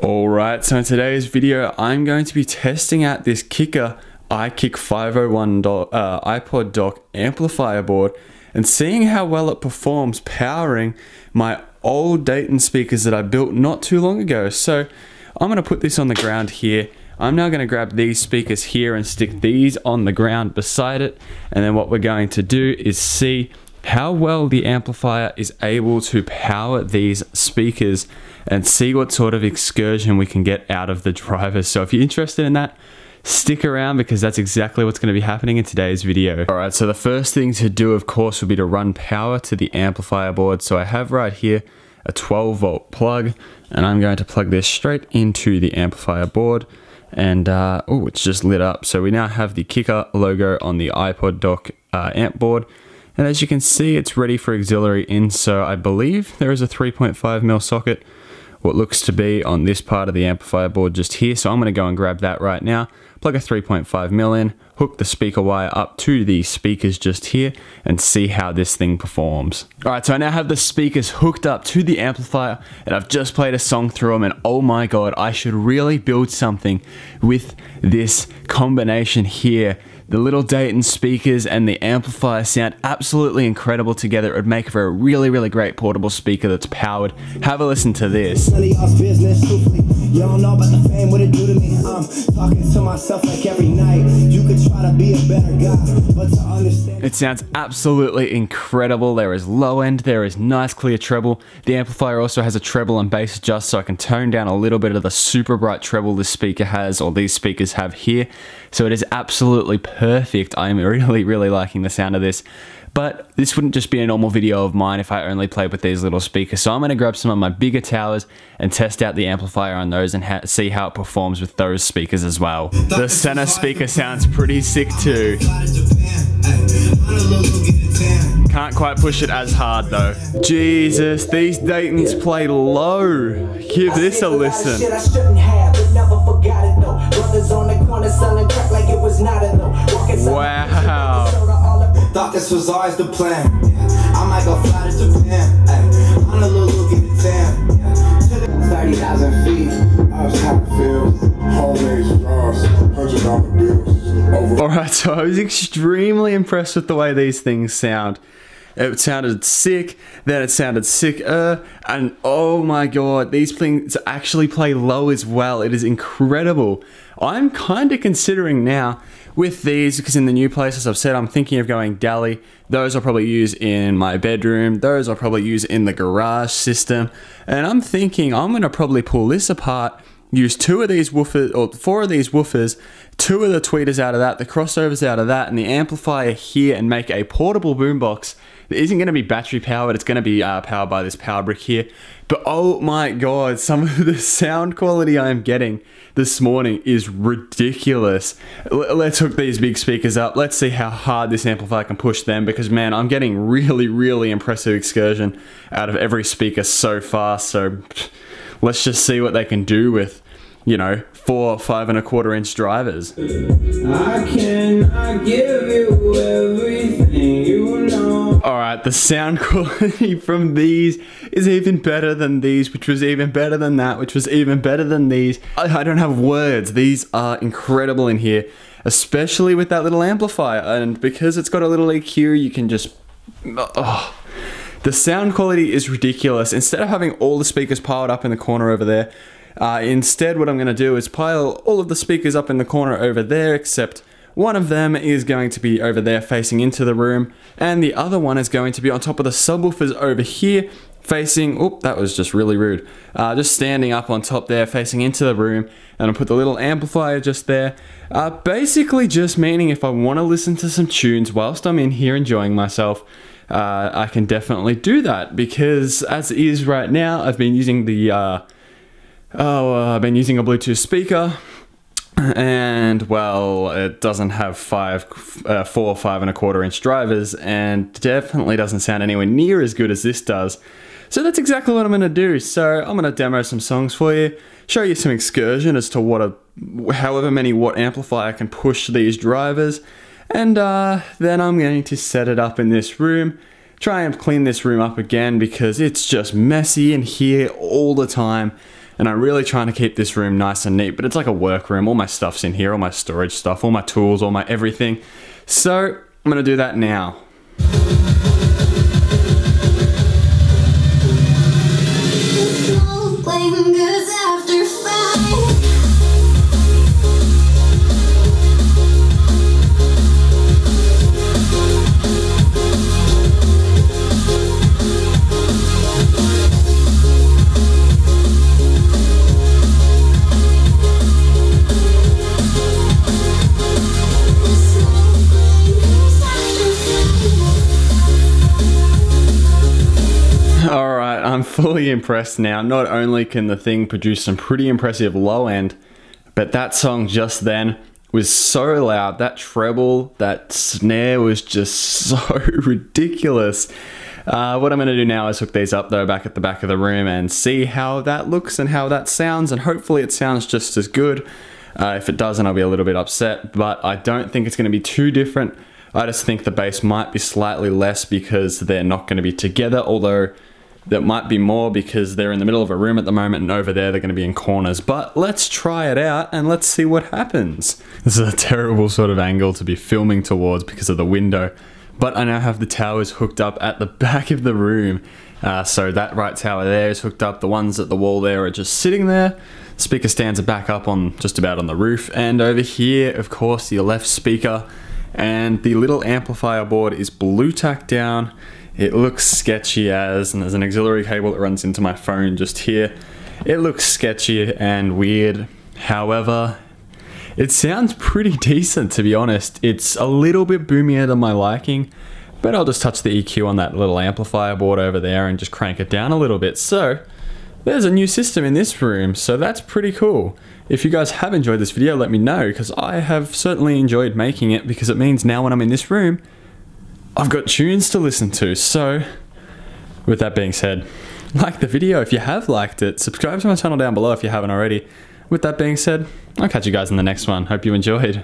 Alright, so in today's video, I'm going to be testing out this Kicker iKick 501 uh, iPod dock amplifier board and seeing how well it performs powering my old Dayton speakers that I built not too long ago. So I'm going to put this on the ground here. I'm now going to grab these speakers here and stick these on the ground beside it. And then what we're going to do is see how well the amplifier is able to power these speakers and see what sort of excursion we can get out of the drivers. So if you're interested in that, stick around because that's exactly what's going to be happening in today's video. Alright, so the first thing to do of course would be to run power to the amplifier board. So I have right here a 12 volt plug and I'm going to plug this straight into the amplifier board and uh, oh it's just lit up so we now have the kicker logo on the iPod dock uh, amp board and as you can see it's ready for auxiliary in so I believe there is a 3.5 mil socket what looks to be on this part of the amplifier board just here. So I'm going to go and grab that right now plug a 3.5 mil in hook the speaker wire up to the speakers just here and see how this thing performs. Alright, so I now have the speakers hooked up to the amplifier and I've just played a song through them and oh my god, I should really build something with this combination here. The little Dayton speakers and the amplifier sound absolutely incredible together. It would make for a really, really great portable speaker that's powered. Have a listen to this. You don't know about the fame, what it do to me. I'm talking to myself like every night. You could try to be a better guy, but to understand. It sounds absolutely incredible. There is low end, there is nice clear treble. The amplifier also has a treble and bass adjust, so I can tone down a little bit of the super bright treble this speaker has, or these speakers have here. So it is absolutely perfect. I'm really, really liking the sound of this. But this wouldn't just be a normal video of mine if I only played with these little speakers. So I'm going to grab some of my bigger towers and test out the amplifier on those and ha see how it performs with those speakers as well. The center speaker sounds pretty sick too. Can't quite push it as hard though. Jesus, these Daytons play low. Give this a listen. This was always the plan. I might go fly to Japan. On a little look the tan. 30,000 feet. Alright, so I was extremely impressed with the way these things sound. It sounded sick, then it sounded sicker, and oh my god, these things actually play low as well. It is incredible. I'm kind of considering now with these, because in the new place, as I've said, I'm thinking of going DALI. Those I'll probably use in my bedroom. Those I'll probably use in the garage system. And I'm thinking I'm going to probably pull this apart use two of these woofers or four of these woofers, two of the tweeters out of that, the crossovers out of that, and the amplifier here, and make a portable boombox that isn't going to be battery powered. It's going to be uh, powered by this power brick here. But oh my god, some of the sound quality I am getting this morning is ridiculous. L let's hook these big speakers up. Let's see how hard this amplifier can push them because man, I'm getting really, really impressive excursion out of every speaker so far. So let's just see what they can do with you know, four, five and a quarter inch drivers. Alright, the sound quality from these is even better than these, which was even better than that, which was even better than these. I, I don't have words. These are incredible in here, especially with that little amplifier. And because it's got a little EQ, you can just... Oh. The sound quality is ridiculous. Instead of having all the speakers piled up in the corner over there, uh, instead, what I'm going to do is pile all of the speakers up in the corner over there, except one of them is going to be over there facing into the room, and the other one is going to be on top of the subwoofers over here, facing, oh, that was just really rude, uh, just standing up on top there, facing into the room, and I'll put the little amplifier just there, uh, basically just meaning if I want to listen to some tunes whilst I'm in here enjoying myself, uh, I can definitely do that, because as it is right now, I've been using the uh, oh, uh, I've been using a Bluetooth speaker and well, it doesn't have five, uh, four, five and a quarter inch drivers, and definitely doesn't sound anywhere near as good as this does. So that's exactly what I'm going to do. So I'm going to demo some songs for you, show you some excursion as to what a, however many watt amplifier can push these drivers, and uh, then I'm going to set it up in this room. Try and clean this room up again because it's just messy in here all the time. And I'm really trying to keep this room nice and neat, but it's like a work room. All my stuff's in here, all my storage stuff, all my tools, all my everything. So I'm gonna do that now. Fully impressed now. Not only can the thing produce some pretty impressive low end, but that song just then was so loud. That treble, that snare was just so ridiculous. Uh, what I'm going to do now is hook these up though back at the back of the room and see how that looks and how that sounds, and hopefully it sounds just as good. Uh, if it doesn't, I'll be a little bit upset, but I don't think it's going to be too different. I just think the bass might be slightly less because they're not going to be together, although that might be more because they're in the middle of a room at the moment and over there they're going to be in corners. But let's try it out and let's see what happens. This is a terrible sort of angle to be filming towards because of the window. But I now have the towers hooked up at the back of the room. Uh, so that right tower there is hooked up. The ones at the wall there are just sitting there. Speaker stands are back up on just about on the roof. And over here, of course, your left speaker and the little amplifier board is blue tacked down. It looks sketchy as, and there's an auxiliary cable that runs into my phone just here. It looks sketchy and weird. However, it sounds pretty decent to be honest. It's a little bit boomier than my liking, but I'll just touch the EQ on that little amplifier board over there and just crank it down a little bit. So, there's a new system in this room, so that's pretty cool. If you guys have enjoyed this video, let me know, because I have certainly enjoyed making it, because it means now when I'm in this room, I've got tunes to listen to. So, with that being said, like the video if you have liked it, subscribe to my channel down below if you haven't already. With that being said, I'll catch you guys in the next one. Hope you enjoyed.